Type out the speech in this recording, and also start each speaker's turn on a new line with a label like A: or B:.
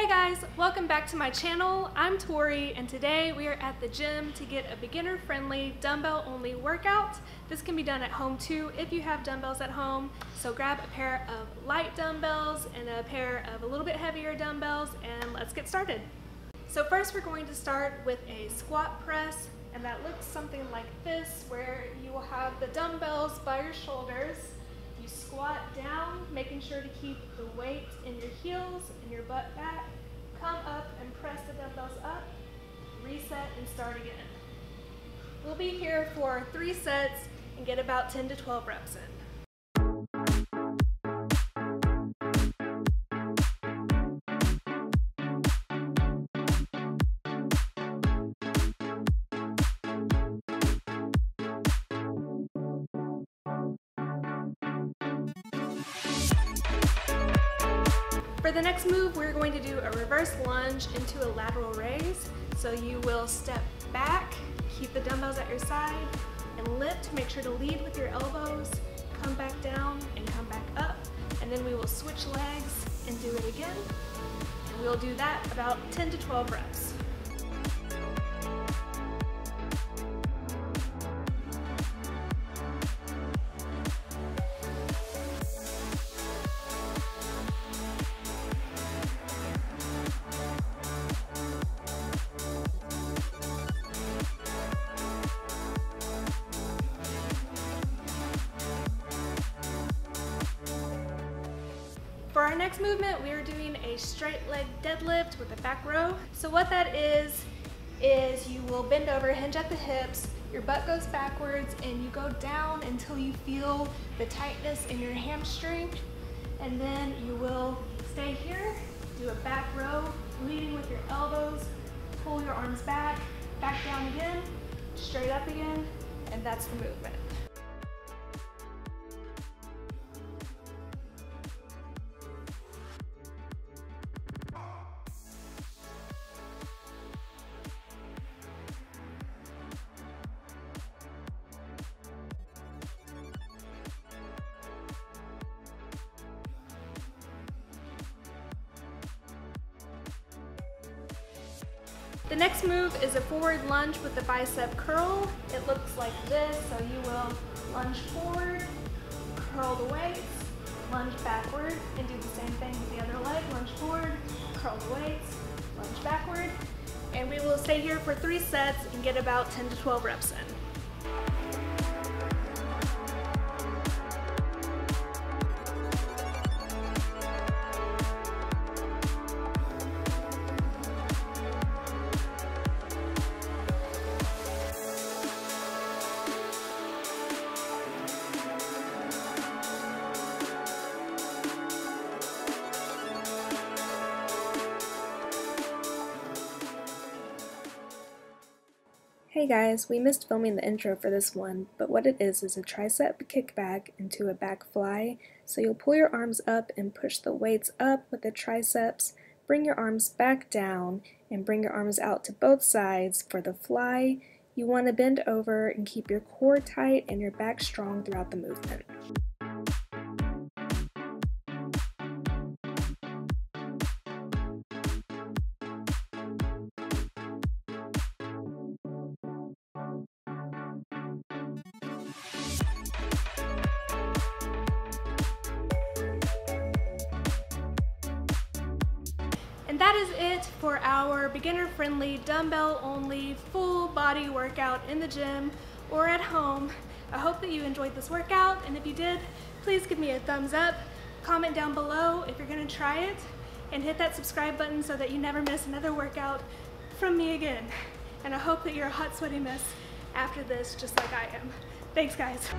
A: Hey guys, welcome back to my channel. I'm Tori and today we are at the gym to get a beginner friendly dumbbell only workout. This can be done at home too if you have dumbbells at home. So grab a pair of light dumbbells and a pair of a little bit heavier dumbbells and let's get started. So first we're going to start with a squat press and that looks something like this where you will have the dumbbells by your shoulders you squat down, making sure to keep the weight in your heels and your butt back. Come up and press the dumbbells up. Reset and start again. We'll be here for three sets and get about 10 to 12 reps in. For the next move, we're going to do a reverse lunge into a lateral raise. So you will step back, keep the dumbbells at your side, and lift. Make sure to lead with your elbows, come back down, and come back up. And then we will switch legs and do it again. And we'll do that about 10 to 12 reps. For our next movement, we are doing a straight leg deadlift with a back row. So what that is, is you will bend over, hinge at the hips, your butt goes backwards, and you go down until you feel the tightness in your hamstring. And then you will stay here, do a back row, leading with your elbows, pull your arms back, back down again, straight up again, and that's the movement. The next move is a forward lunge with the bicep curl. It looks like this, so you will lunge forward, curl the weights, lunge backward, and do the same thing with the other leg. Lunge forward, curl the weights, lunge backward, and we will stay here for three sets and get about 10 to 12 reps in.
B: Hey guys, we missed filming the intro for this one, but what it is is a tricep kickback into a back fly. So you'll pull your arms up and push the weights up with the triceps, bring your arms back down, and bring your arms out to both sides for the fly. You want to bend over and keep your core tight and your back strong throughout the movement.
A: That is it for our beginner friendly, dumbbell only, full body workout in the gym or at home. I hope that you enjoyed this workout and if you did, please give me a thumbs up, comment down below if you're gonna try it, and hit that subscribe button so that you never miss another workout from me again. And I hope that you're a hot sweaty mess after this just like I am. Thanks guys.